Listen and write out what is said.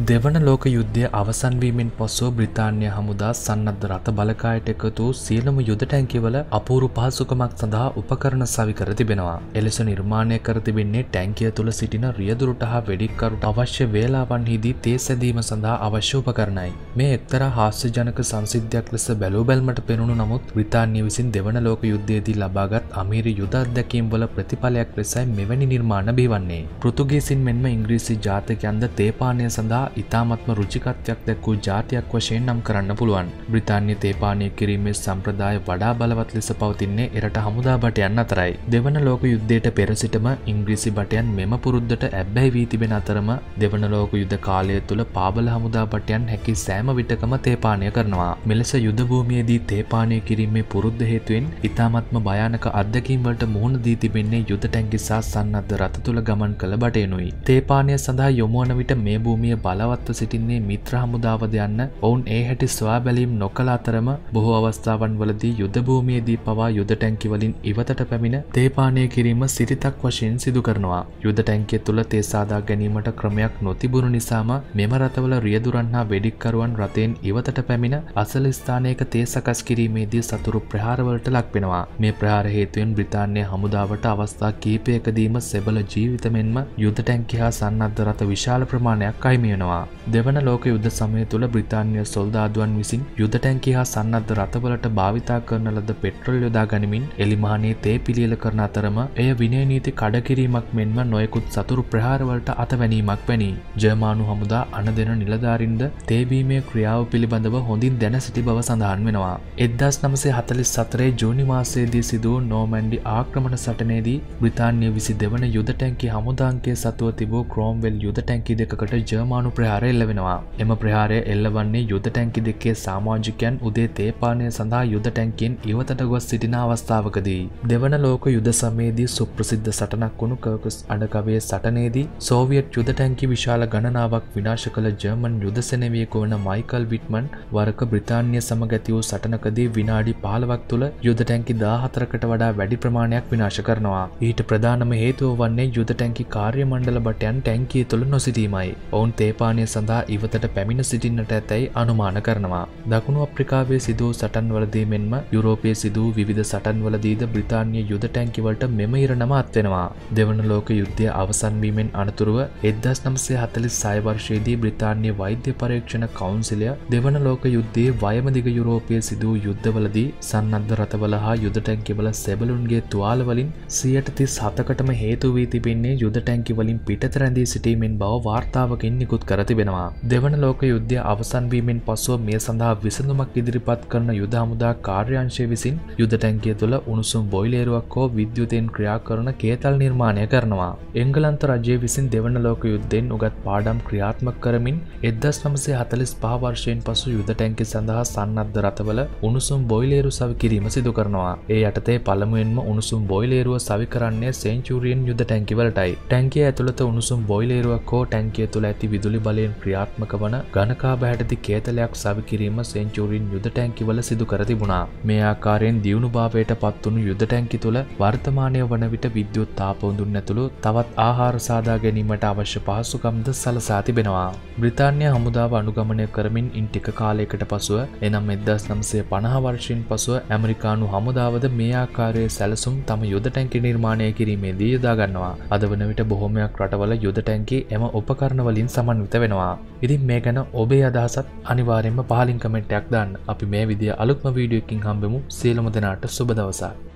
දෙවන ලෝක යුද්ධය අවසන්වීමෙන් පසුව බ්‍රිතාන්‍ය හමුදා සන්නද්ධ රථ බලකායට එකතු සියලුම යුද ටැන්කිවල අපූරු පහසුකමක් සඳහා උපකරණ සවිකර තිබෙනවා. එලෙස නිර්මාණය කර තිබෙන්නේ ටැන්කිය තුළ සිටින රියදුරුට හා වෙඩික්කරුට අවශ්‍ය වේලාවන්හිදී තේ සැදීම සඳහා අවශ්‍ය උපකරණයි. මේ එක්තරා හාස්‍යජනක සංසිද්ධයක් ලෙස බැලූ බැල්මට පෙනුණු නමුත් බ්‍රිතාන්‍ය විසින් දෙවන ලෝක යුද්ධයේදී ලබාගත් අමීරි යුද අත්දැකීම් වල ප්‍රතිඵලයක් ලෙසයි මෙවැනි නිර්මාණ බිවන්නේ. පෘතුගීසින් මෙන්ම ඉංග්‍රීසි ජාතකයන්ද තේපානය සඳහා ඉතාමත්ම රුචිකත්වයක් දැක්වූ ජාතියක් වශයෙන් නම් කරන්න පුළුවන්. බ්‍රිතාන්‍ය තේපානය කිරීමේ සම්ප්‍රදාය වඩා බලවත් ලෙස පවතින්නේ එරට හමුදා බටයන් අතරයි. දෙවන ලෝක යුද්ධයට පෙර සිටම ඉංග්‍රීසි බටයන් මෙම පුරුද්දට ඇබ්බැහි වී තිබෙන අතරම දෙවන ලෝක යුද්ධ කාලය තුළ පාබල හමුදා බටයන් හැකි සෑම විටකම තේපානය කරනවා. මෙලෙස යුද භූමියේදී තේපානය කිරීමේ පුරුද්ධ හේතුවෙන් ඉතාමත්ම භයානක අත්දැකීම් වලට මුහුණ දී තිබෙන්නේ යුද ටැංකි සහ සන්නද්ධ රථ තුළ ගමන් කළ බටයනුයි. තේපානය සඳහා යොමුවන විට මේ භූමිය බලවත්ව සිටින්නේ මිත්‍ර හමුදාවද යන්න ඔවුන් ඒ හැටි ස්වා බැලීම් නොකළ අතරම බොහෝ අවස්ථාවන් වලදී යුද භූමියේදී පවා යුද ටැංකි වලින් ඉවතට පැමිණ තේපානය කිරීම සිරිතක් වශයෙන් සිදු කරනවා. යුද ටැංකිය තුළ තේ සාදා ගැනීමට ක්‍රමයක් නොතිබුණු නිසාම මෙම රටවල රියදුරන් හා වෙඩික්කරුවන් රථයෙන් ඉවතට පැමිණ අසල ස්ථානයක තේ සකස් කිරීමේදී සතුරු ප්‍රහාරවලට ලක්වෙනවා. මේ ප්‍රහාර හේතුවෙන් බ්‍රිතාන්‍ය හමුදාවට අවස්ථා කීපයකදීම සෙබල ජීවිත මෙන්ම යුද ටැංකි හා සන්නද්ධ රථ විශාල ප්‍රමාණයක් අයිමි වෙනවා. දෙවන ලෝක යුද්ධ සමය තුළ බ්‍රිතාන්‍ය සොල්දාදුවන් විසින් යුද ටැංකි හා සන්නද්ධ රථවලට භාවිතා කරන ලද පෙට්‍රල් යොදා ගනිමින් එලිමහනේ තේ පිළියල කරන අතරම එය විනය නීති කඩකිරීමක් මෙන්ම නොයෙකුත් සතුරු ප්‍රහාරවලට අතවැනීමක් වැනි. ජර්මානු හමුදා අන දෙන නිලධාරින්ද තේබීමේ ක්‍රියාව පිළිබඳව හොඳින් දැන සිටි බව සඳහන් වෙනවා. එද්දස් නමසේ හතලිස් සතරේ ජූනි මාසයේදී සිදුව නෝමැන්ඩි ආක්‍රමණ සටනේදී බ්‍රිතාන්‍ය විසි දෙවන යුද ටැංකි හමුදාන්ගේ සතුව තිබූ ක්‍රෝම්වෙල් යුද ටැංකි දෙකට ජර්මානු ප්‍රහාර එල්ල වෙනවා. එම ප්‍රහාරය එල්ලවන්නේ යුද ටැංකි දෙකේ සාමාජිකයන් උදේ තේපානය සඳහා යුද ටැංකින් ඉවතට ගොස් සිටින අවස්ථාවකදී. දෙවන ලෝක යුද සමයේදී සුප්‍රසිද්ධ සටනක් වුණු කර්කස් අඩකවේ සටනේදී සෝවියට් යුද ටැංකි විශාල ගණනාවක් විනාශ කළ ජර්මන් යුද සෙනවියක වන මයිකල් විට්මන් වරක බ්‍රිතාන්‍ය සමග ඇති වූ සටනකදී විනාඩි පාලවක් තුළ යුද ටැංකි දාහතරකට වඩා වැඩි ප්‍රමාණයක් විනාශ කරනවා. ඊට ප්‍රධානම හේතුව වන්නේ යුද ටැංකි කාර්ය මණ්ඩල බටයන් ටැංකිය තුළ නොසිටීමයි. ඔවුන් තේපානය සඳහා ඉවතට පැමිණ සිටින්නට ඇතැයි අනුමාන කරනවා. දකුණු අප්‍රිකාවේ සිදුව සටන්වලදී මෙන්ම යුරෝපයේ සිදූ විධ සටන්වලදීද බ්‍රිතාන්‍ය යුද ටැංකිවලට මෙම ඉරණම අත්වෙනවා. දෙවන ලෝක යුද්ධය අවසන්වීමෙන් අනතුරුව එදස් නම්සේ හතලිස් සයවර්ශයේදී බ්‍රිතාන්‍ය වෛද්‍ය පරීක්ෂණ කවුන්සිලය දෙවන ලෝක යුද්ධයේ වයමදිග යුරෝපය සිදූ යුද්ධවලදී සන්නද්ධ රථවල හා යුද ටැංකිවල සෙබලුන්ගේ තුවාලවලින් සියට තිස් හතකටම හේතු වී තිබෙන්නේ යුද ටැංකිවලින් පිටත රැඳී සිටීමෙන් බව වාර්තාවකින් නිකුත් කර තිබෙනවා. දෙවන ලෝක යුද්ධය අවසන්වීමෙන් පසුව මේ සඳහා විසඳුමක් ඉදිරිපත් කරන යුද හමුදා කාර්යංශය විසින් යුද ටැංකිය තුළ උණුසුම් බොයිලේරුවක් හෝ විද්‍යුතයෙන් ක්‍රියා කරන කේතල් නිර්මාණය කරනවා. එංගලන්ත රජය විසින් දෙවන ලෝක යුද්ධෙන් උගත් පාඩම් ක්‍රියාත්මක කරමින් එදස් නමසේ හතලිස් පහවර්ෂයෙන් පසු යුද ටැංකි සඳහා සන්නද්ධ රථවල උණුසුම් බොයිලේරු සවි කිරීම සිදු කරනවා. ඒ යටතේ පළමුුවෙන්ම උණුසුම් බොයිලේරුව සවි කරන්නේ සෙන්චුරියන් යුද ටැංකිවලටයි. ටැංකිය ඇතුළත උණුසුම් බොයිලේරුවක් හෝ ටැංකිය තුළ ඇති විදුලි බලයෙන් ක්‍රියාත්මක වන ගණකා බැහැටති කේතලයක් සවි කිරීම සෙන්චුරින් යුද ටැංකිවල සිදු කර තිබුණා. මේ ආකාරයෙන් දියුණු භාවයට පත්වුණු යුද ටැංකි තුළ වර්තමානය වන විට විද්‍යුත් තාපවුඳුන් ඇතුළු තවත් ආහාර සාදා ගැනීමට අවශ්‍ය පහසුකම්ද සලසා තිබෙනවා. බ්‍රිතාන්‍ය හමුදාව අනුගමනය කරමින් ඉන් ටික කාලයකට පසුව එනම් එදස් නම්සේ පණහ වර්ෂයෙන් පසුව ඇමරිකානු හමුදාවද මේ ආකාරයේ සැලසුම් තම යුද ටැංකි නිර්මාණය කිරීමේදී යොදාගන්නවා. අද වන විට බොහොමයක් රටවල යුද ටැංකි එම උපකරණවලින් සමන්විත වෙනවා. ඉතින් මේ ගැන ඔබේ අදහසත් අනිවාරෙන්ම පහලින් කමෙන්ටයක් දාන්න. අපි මේ විදිිය අලුත්ම වීඩියෝකින් හම්බෙමු. සේලම දෙනාට සුබ දවසක්.